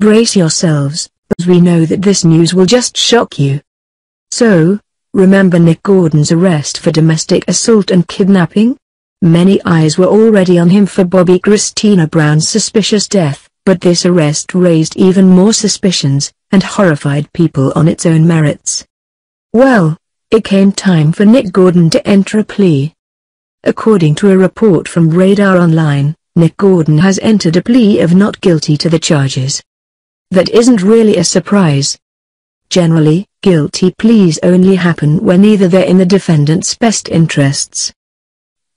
Brace yourselves, as we know that this news will just shock you. So, remember Nick Gordon's arrest for domestic assault and kidnapping? Many eyes were already on him for Bobbi Kristina Brown's suspicious death, but this arrest raised even more suspicions, and horrified people on its own merits. Well, it came time for Nick Gordon to enter a plea. According to a report from Radar Online, Nick Gordon has entered a plea of not guilty to the charges. That isn't really a surprise. Generally, guilty pleas only happen when either they're in the defendant's best interests,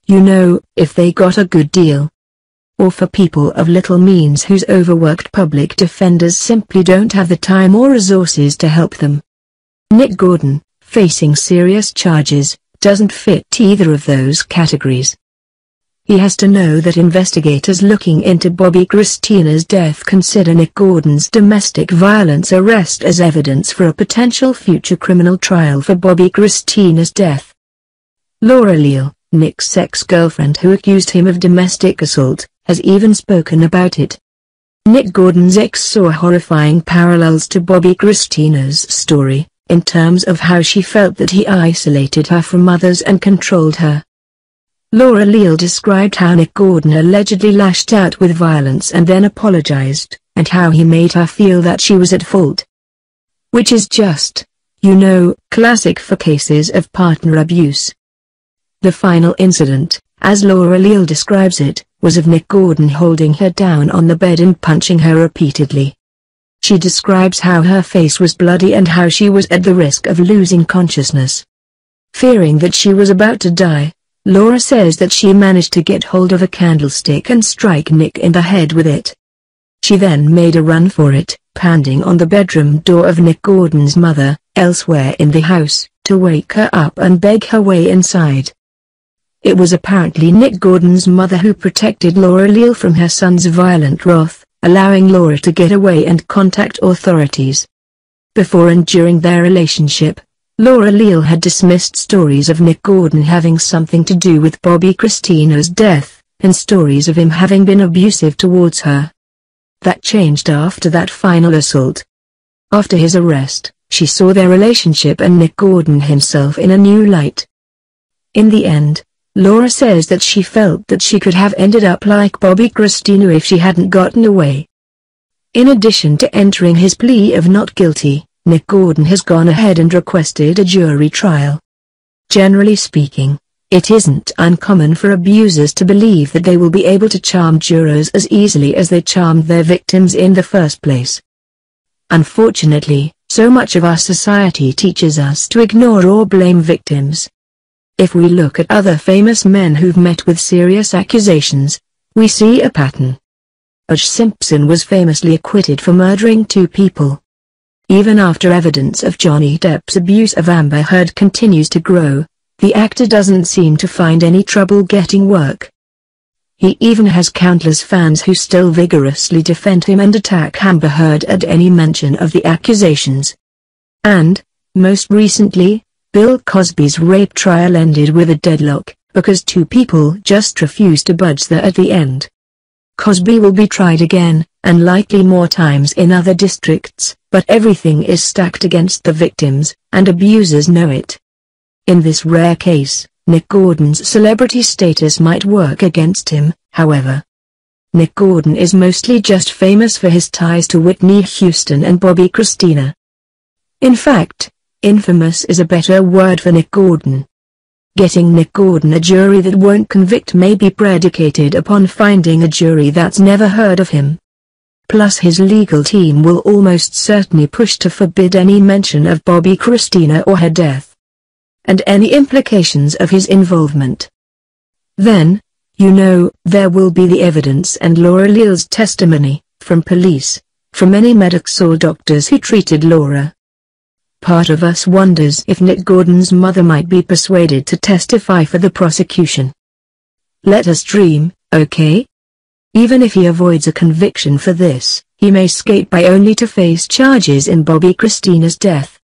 you know, if they got a good deal. Or for people of little means whose overworked public defenders simply don't have the time or resources to help them. Nick Gordon, facing serious charges, doesn't fit either of those categories. He has to know that investigators looking into Bobbi Kristina's death consider Nick Gordon's domestic violence arrest as evidence for a potential future criminal trial for Bobbi Kristina's death. Laura Leal, Nick's ex-girlfriend who accused him of domestic assault, has even spoken about it. Nick Gordon's ex saw horrifying parallels to Bobbi Kristina's story, in terms of how she felt that he isolated her from others and controlled her. Laura Leal described how Nick Gordon allegedly lashed out with violence and then apologized, and how he made her feel that she was at fault. Which is just, you know, classic for cases of partner abuse. The final incident, as Laura Leal describes it, was of Nick Gordon holding her down on the bed and punching her repeatedly. She describes how her face was bloody and how she was at the risk of losing consciousness. Fearing that she was about to die, Laura says that she managed to get hold of a candlestick and strike Nick in the head with it. She then made a run for it, pounding on the bedroom door of Nick Gordon's mother, elsewhere in the house, to wake her up and beg her way inside. It was apparently Nick Gordon's mother who protected Laura Leal from her son's violent wrath, allowing Laura to get away and contact authorities. Before and during their relationship, Laura Leal had dismissed stories of Nick Gordon having something to do with Bobbi Kristina's death, and stories of him having been abusive towards her. That changed after that final assault. After his arrest, she saw their relationship and Nick Gordon himself in a new light. In the end, Laura says that she felt that she could have ended up like Bobbi Kristina if she hadn't gotten away. In addition to entering his plea of not guilty, Nick Gordon has gone ahead and requested a jury trial. Generally speaking, it isn't uncommon for abusers to believe that they will be able to charm jurors as easily as they charmed their victims in the first place. Unfortunately, so much of our society teaches us to ignore or blame victims, if we look at other famous men who've met with serious accusations, we see a pattern. O.J. Simpson was famously acquitted for murdering two people. Even after evidence of Johnny Depp's abuse of Amber Heard continues to grow, the actor doesn't seem to find any trouble getting work. He even has countless fans who still vigorously defend him and attack Amber Heard at any mention of the accusations. And, most recently, Bill Cosby's rape trial ended with a deadlock, because two people just refused to budge there at the end. Cosby will be tried again, and likely more times in other districts, but everything is stacked against the victims, and abusers know it. In this rare case, Nick Gordon's celebrity status might work against him, however. Nick Gordon is mostly just famous for his ties to Whitney Houston and Bobbi Kristina. In fact, Infamous is a better word for Nick Gordon. Getting Nick Gordon a jury that won't convict may be predicated upon finding a jury that's never heard of him. Plus his legal team will almost certainly push to forbid any mention of Bobbi Kristina or her death. And any implications of his involvement. Then, you know, there will be the evidence and Laura Leal's testimony, from police, from any medics or doctors who treated Laura. Part of us wonders if Nick Gordon's mother might be persuaded to testify for the prosecution. Let us dream, okay? Even if he avoids a conviction for this, he may escape by only to face charges in Bobbi Kristina's death.